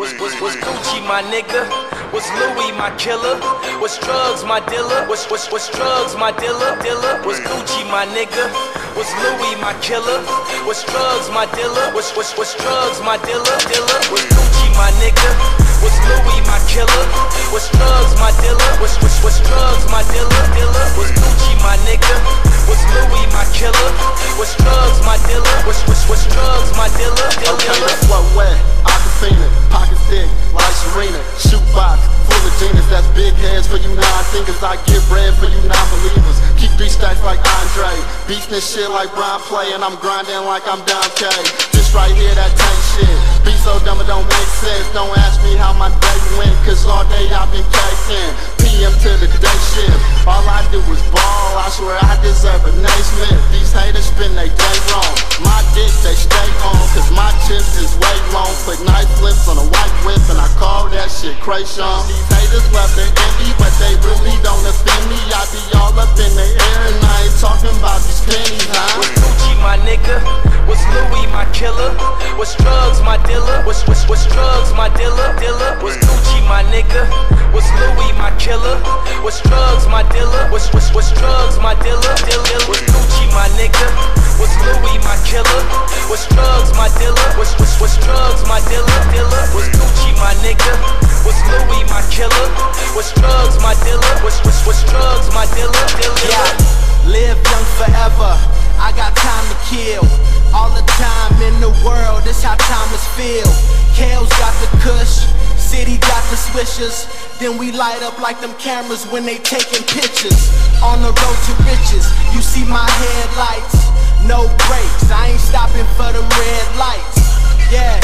was, was, was Gucci my nigga? Was Louis my killer? Was drugs my dealer? Was, was, was drugs my dealer? Dealer? Was Gucci my nigga? Was Louis my killer? Was drugs my dealer? Was, was, was drugs my dealer? Dealer? Was Gucci my nigga? Was Louis my killer? Was drugs my dealer? Was, was, was drugs my dealer? Dealer? Was Gucci my nigga? Was Louis my killer? Was drugs my dealer? Was, was, was drugs my dealer? Dealer? Thick like Serena. Shoebox full of genius, that's big hands for you non-thinkers. I get bread for you non-believers. Keep three stacks like Andre. Beating this shit like Brian Play, and I'm grinding like I'm Don K. This right here, that tank shit. Be so dumb it don't make sense. Don't ask me how my day went, cause all day I've been casing. PM to the day shift. All I do is ball. I swear I deserve a nice Smith. That shit These haters love envy, but they really don't offend me. I be all up in the air, and I ain't talking about these pennies, huh? Was Gucci my nigga? Was Louis my killer? Was drugs my dealer? Was was was drugs my dealer? Dealer? Was Gucci my nigga? Was Louis my killer? Was drugs my dealer? Was was was drugs my dealer? Dealer? Was Gucci my nigga? Was Louis my killer? Was drugs my dealer? Was was was drugs my dealer? Dealer? Was Gucci my nigga? Was Louis my killer? Was drugs my dealer? Was was was drugs my dealer? Dealer? Yeah, live young forever. I got time to kill. All the time in the world, this how time is filled. Kellz got the kush, City got the swishers. Then we light up like them cameras when they taking pictures. On the road to riches, you see my headlights. No brakes, I ain't stopping for the red lights. Yeah.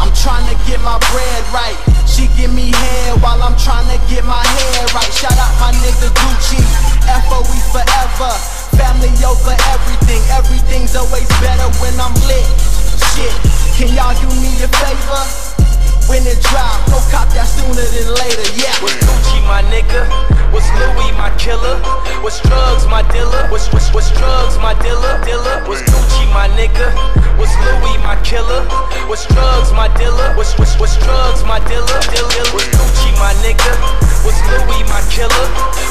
I'm trying to get my bread right. Give me head while I'm trying to get my hair right. Shout out my nigga Gucci, FOE forever. Family over everything. Everything's always better when I'm lit. Shit, can y'all do me a favor? When it drop, no cop that sooner than later. Yeah. Was Gucci my nigga? Was Louis my killer? Was drugs my dealer? Was was was drugs my dealer? Dealer? Was Gucci my nigga? Was Louis my killer? Was drugs my dealer? Was was was drugs my dealer? Dealer? Was Gucci my nigga? Was Louis my killer?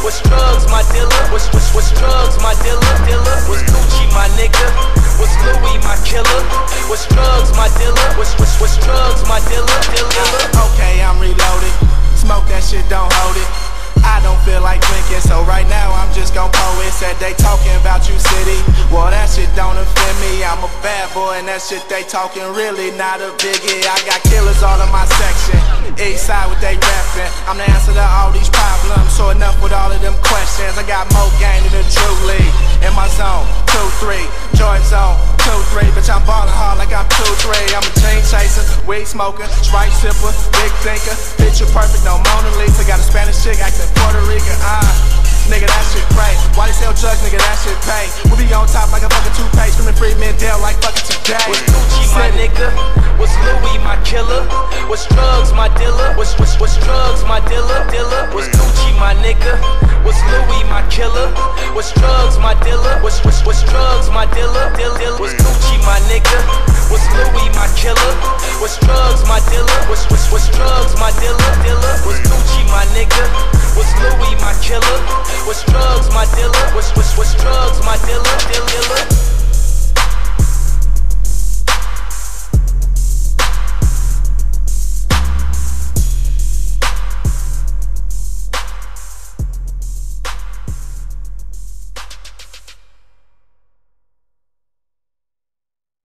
Was drugs my dealer? Was was was drugs my dealer? Dealer? Was Gucci my nigga? Was Louis my killer? Was drugs my dealer? Was was was drugs my dealer? Dealer? Okay, I'm reloaded. Smoke that shit, don't hold it. Don't feel like drinking, so right now I'm just gon' pour it. Said they talking about you, city. Well, that shit don't offend me. I'm a bad boy, and that shit they talking really not a biggie. I got killers all in my section. East side what they rapping. I'm the answer to all these problems. So enough with all of them questions. I got more game than the Drew League. In my weed smoker, Sprite sipper, big thinker. Picture perfect, no Mona Lisa. Got a Spanish chick acting Puerto Rican, ah. Nigga, that shit crazy. Why they sell drugs, nigga, that shit pay. We be on top like a fucking toothpaste. Screaming free Mendel like fucking today. Was Gucci my nigga? Was Louis my killer? Was drugs my dealer? Was was was drugs my dealer? Dealer? Was Gucci my nigga? Was Louis my killer? Was drugs my dealer? Was was was drugs my dealer? Dealer? Was my dealer? What's, what's, what's drugs, my dealer?